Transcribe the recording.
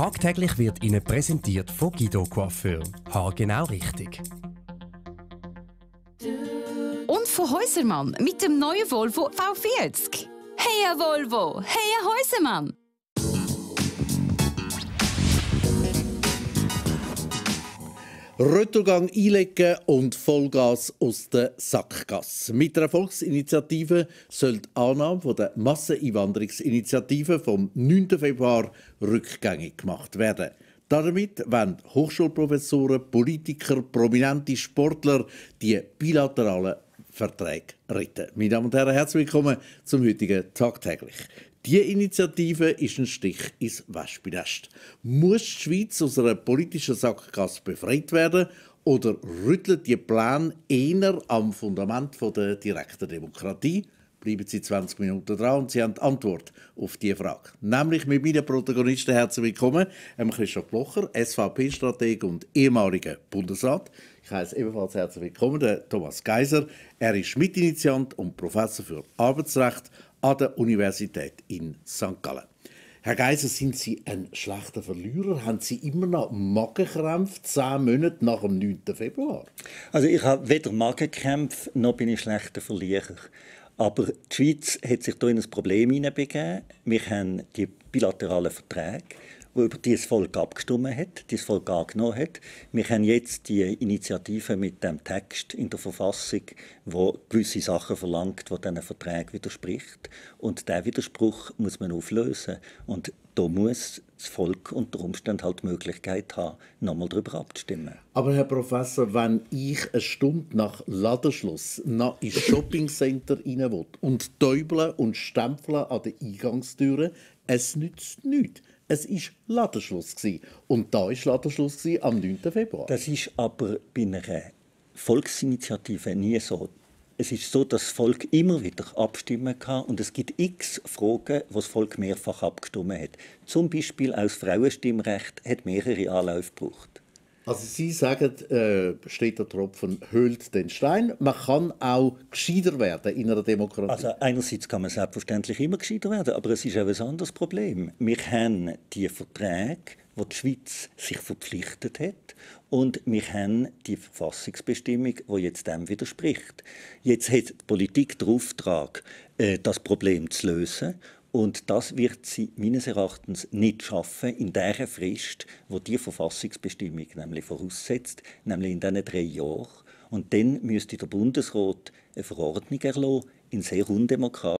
Tagtäglich wird Ihnen präsentiert von Guido Coiffeur. Haar genau richtig. Und von Häusermann mit dem neuen Volvo V40. Hey Volvo, hey Häusermann! Retourgang einlegen und Vollgas aus der Sackgasse. Mit der Volksinitiative soll die Annahme der Masseneinwanderungsinitiative vom 9. Februar rückgängig gemacht werden. Damit wollen Hochschulprofessoren, Politiker, prominente Sportler die bilateralen Verträge retten. Meine Damen und Herren, herzlich willkommen zum heutigen Tagtäglich. Die Initiative ist ein Stich ins Wespennest. Muss die Schweiz aus einer politischen Sackgasse befreit werden oder rüttelt die Pläne eher am Fundament der direkten Demokratie? Bleiben Sie 20 Minuten dran und Sie haben die Antwort auf diese Frage. Nämlich mit meinen Protagonisten herzlich willkommen, Christoph Blocher, SVP-Strateg und ehemaliger Bundesrat. Ich heiße ebenfalls herzlich willkommen Thomas Geiser. Er ist Mitinitiant und Professor für Arbeitsrecht an der Universität in St. Gallen. Herr Geiser, sind Sie ein schlechter Verlierer? Haben Sie immer noch Magenkrämpfe zehn Monate nach dem 9. Februar? Also ich habe weder Magenkrämpfe noch bin ich schlechter Verlierer. Aber die Schweiz hat sich hier in ein Problem hineinbegeben. Wir haben die bilateralen Verträge wo über dieses Volk abgestimmt hat, dieses Volk angenommen hat. Wir haben jetzt die Initiative mit dem Text in der Verfassung, wo gewisse Sachen verlangt, wo diesen Vertrag widerspricht. Und der Widerspruch muss man auflösen. Und da muss das Volk unter Umständen halt die Möglichkeit haben, nochmal darüber abzustimmen. Aber Herr Professor, wenn ich eine Stunde nach Ladenschluss nach ins Shoppingcenter rein will und täubeln und stempeln an den Eingangstüren, es nützt nichts. Es war Ladenschluss. Und da war Ladenschluss am 9. Februar. Das ist aber bei einer Volksinitiative nie so. Es ist so, dass das Volk immer wieder abstimmen kann und es gibt x Fragen, wo das Volk mehrfach abgestimmt hat. Zum Beispiel aus Frauenstimmrecht hat mehrere Anläufe gebraucht. Also Sie sagen, äh, steht der Tropfen höhlt den Stein. Man kann auch gescheiter werden in einer Demokratie. Also einerseits kann man selbstverständlich immer gescheiter werden, aber es ist auch ein anderes Problem. Wir haben die Verträge, wo die Schweiz sich verpflichtet hat und wir haben die Verfassungsbestimmung, die jetzt dem widerspricht. Jetzt hat die Politik den Auftrag, äh, das Problem zu lösen und das wird sie meines Erachtens nicht schaffen in der Frist, wo die Verfassungsbestimmung nämlich voraussetzt, nämlich in diesen drei Jahren. Und dann müsste der Bundesrat eine Verordnung erlassen, in sehr undemokratisch